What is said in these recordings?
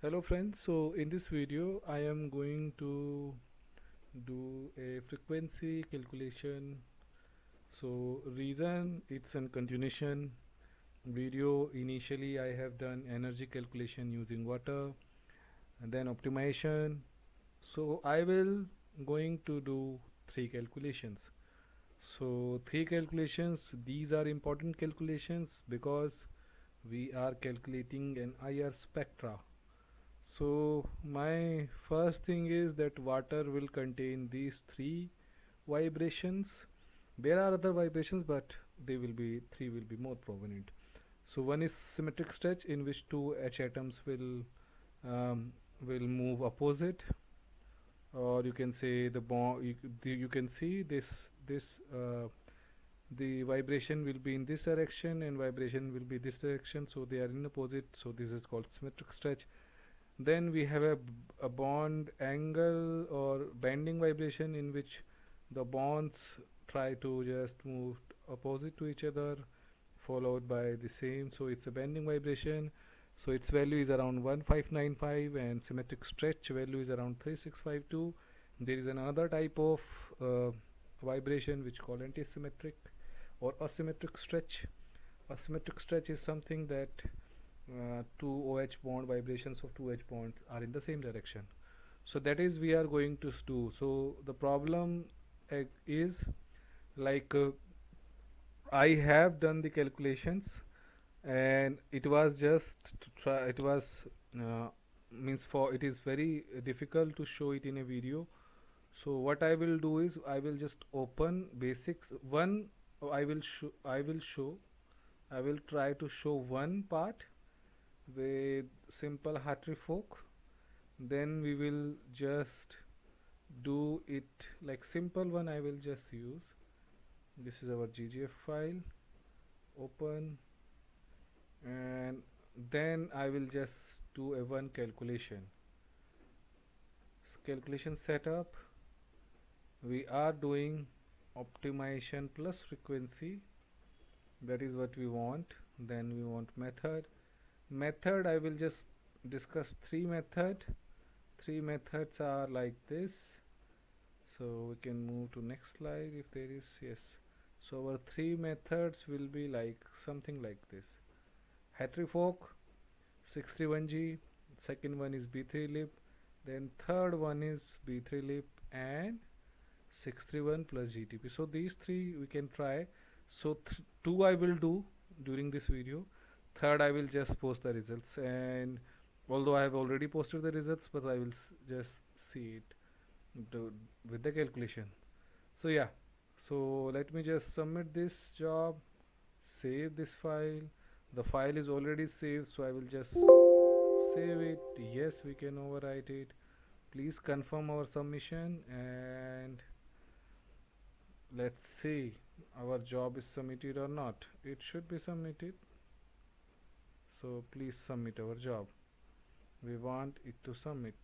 hello friends so in this video I am going to do a frequency calculation. So reason it's a continuation video. Initially I have done energy calculation using water and then optimization. So I will going to do three calculations. So three calculations these are important calculations because we are calculating an IR spectra so my first thing is that water will contain these three vibrations. There are other vibrations but they will be three will be more prominent. So one is symmetric stretch in which two H atoms will um, will move opposite. Or you can say the bond you, you can see this this uh, the vibration will be in this direction and vibration will be this direction. So they are in opposite. So this is called symmetric stretch then we have a, a bond angle or bending vibration in which the bonds try to just move opposite to each other followed by the same. So it's a bending vibration. So its value is around 1595 and symmetric stretch value is around 3652 there is another type of uh, vibration which called antisymmetric or asymmetric stretch. Asymmetric stretch is something that uh, two OH bond vibrations of two H bonds are in the same direction. So that is we are going to do. So the problem uh, is like uh, I have done the calculations and it was just it was uh, means for it is very difficult to show it in a video. So what I will do is I will just open basics one I will show I will show I will try to show one part with simple Hartree Fock then we will just do it like simple one I will just use. This is our gjf file. Open. And then I will just do a one calculation. Calculation setup. We are doing optimization plus frequency. That is what we want. Then we want method method I will just discuss three method. Three methods are like this. So we can move to next slide if there is yes. So our three methods will be like something like this. Hartree Fock 61G second one is B3LYP then third one is B3LYP and 631 plus GDP so these three we can try. So two I will do during this video third I will just post the results. And although I have already posted the results but I will just see it with the calculation. So yeah. So let me just submit this job save this file. The file is already saved so I will just save it. Yes we can overwrite it. Please confirm our submission and let's see our job is submitted or not. It should be submitted so please submit our job. We want it to submit.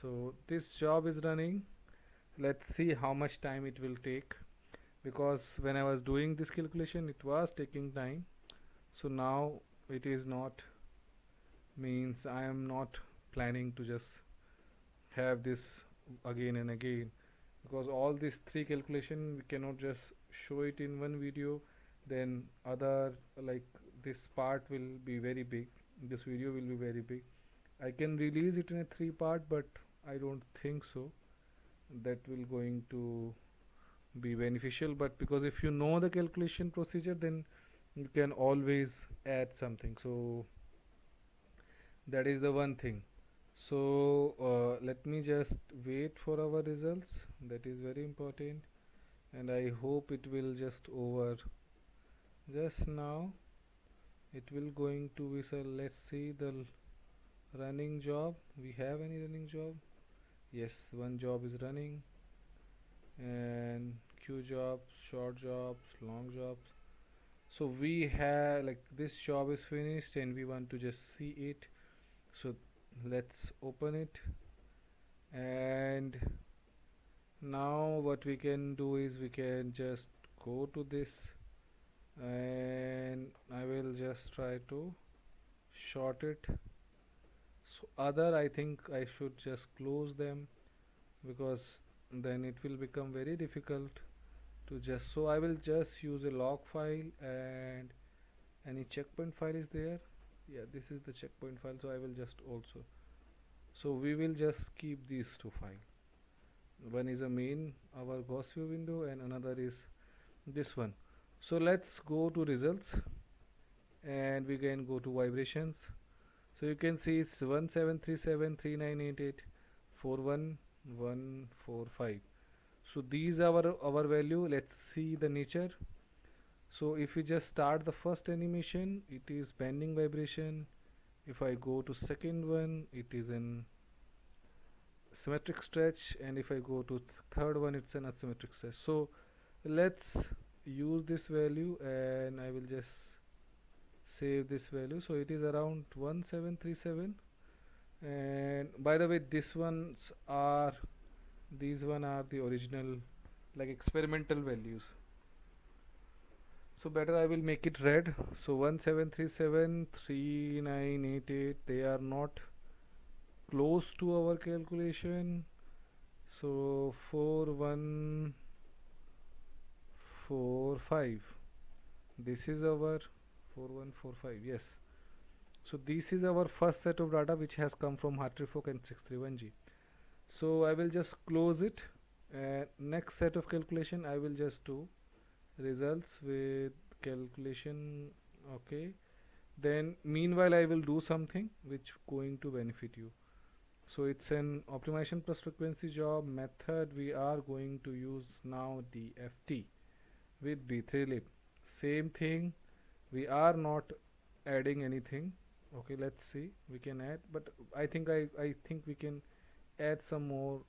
So this job is running. Let's see how much time it will take. Because when I was doing this calculation it was taking time. So now it is not means I am not planning to just have this again and again. Because all these three calculation we cannot just show it in one video. Then other like this part will be very big this video will be very big. I can release it in a three part but I don't think so that will going to be beneficial. But because if you know the calculation procedure then you can always add something. So that is the one thing. So uh, let me just wait for our results. That is very important. And I hope it will just over. Just now it will going to be so let's see the running job. We have any running job? Yes one job is running. And queue jobs short jobs long jobs. So we have like this job is finished and we want to just see it. So let's open it. And now what we can do is we can just go to this and I will just try to short it. So other I think I should just close them because then it will become very difficult to just so I will just use a log file and any checkpoint file is there. Yeah this is the checkpoint file so I will just also so we will just keep these two files one is a main our GaussView window and another is this one so let's go to results and we can go to vibrations. So you can see it's 1737398841145 so these are our, our value. Let's see the nature. So if we just start the first animation it is bending vibration. If I go to second one it is an symmetric stretch. And if I go to th third one it's an asymmetric stretch. So let's use this value and I will just save this value. So it is around 1737 and by the way this ones are these one are the original like experimental values. So better I will make it red. So 1737 3988 they are not close to our calculation. So 4145 this is our 4145 yes. So this is our first set of data which has come from Hartree-Fock and 631G so I will just close it and next set of calculation I will just do results with calculation okay. Then meanwhile I will do something which going to benefit you. So it's an optimization plus frequency job method we are going to use now DFT with B3LYP same thing we are not adding anything. Okay let's see we can add. But I think I, I think we can add some more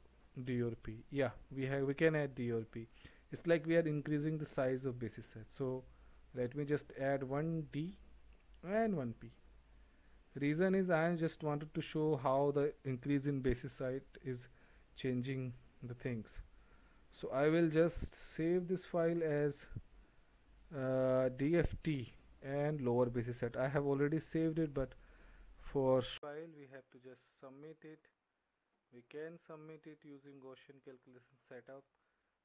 DORP yeah we have we can add DORP it's like we are increasing the size of basis set. So let me just add one D and one P. Reason is I just wanted to show how the increase in basis set is changing the things so I will just save this file as uh, DFT and lower basis set. I have already saved it but for file we have to just submit it. We can submit it using Gaussian calculation setup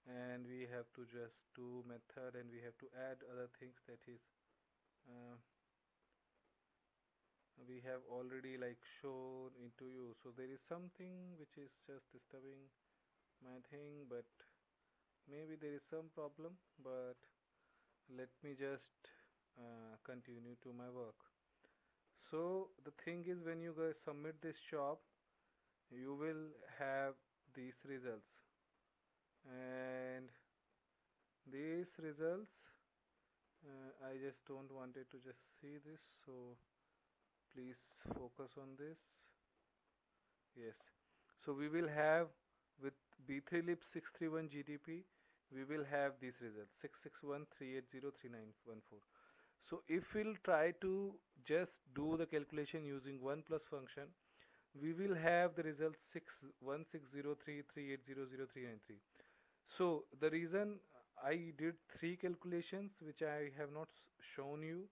and we have to just do method and we have to add other things that is uh, we have already like shown into you. So there is something which is just disturbing my thing but maybe there is some problem but let me just uh, continue to my work. So the thing is when you guys submit this job you will have these results. And these results uh, I just don't wanted to just see this so please focus on this. Yes. So we will have with B3LYP 631 gdp we will have these results. 661380391 so if we'll try to just do the calculation using 1 plus function we will have the result 6160338000393 so the reason I did three calculations which I have not shown you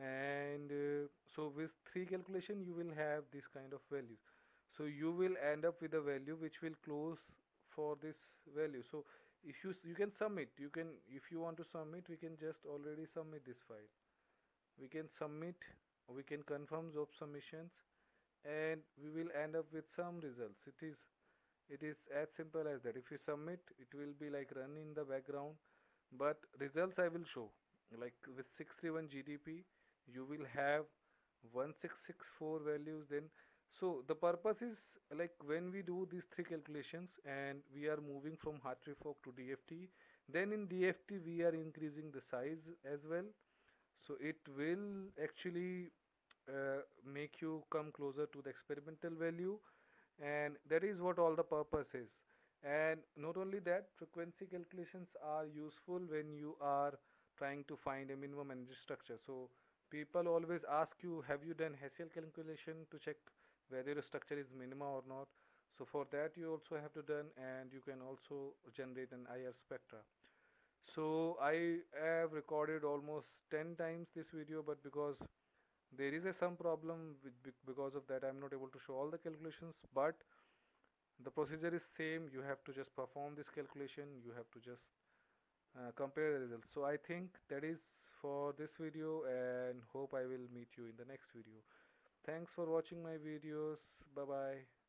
and uh, so with three calculation you will have this kind of values. So you will end up with a value which will close for this value. So if you you can submit. You can if you want to submit we can just already submit this file. We can submit we can confirm job submissions and we will end up with some results. It is it is as simple as that. If you submit it will be like run in the background but results I will show. Like with 631 GDP you will have 1664 values then so the purpose is like when we do these three calculations and we are moving from Hartree-Fock to DFT then in DFT we are increasing the size as well. So it will actually uh, make you come closer to the experimental value and that is what all the purpose is. And not only that frequency calculations are useful when you are trying to find a minimum energy structure. So people always ask you have you done Hessian calculation to check whether your structure is minima or not. So for that you also have to done and you can also generate an IR spectra. So I have recorded almost 10 times this video but because there is a some problem with, because of that I'm not able to show all the calculations but the procedure is same. You have to just perform this calculation. You have to just uh, compare the results. So I think that is for this video and hope I will meet you in the next video thanks for watching my videos. Bye bye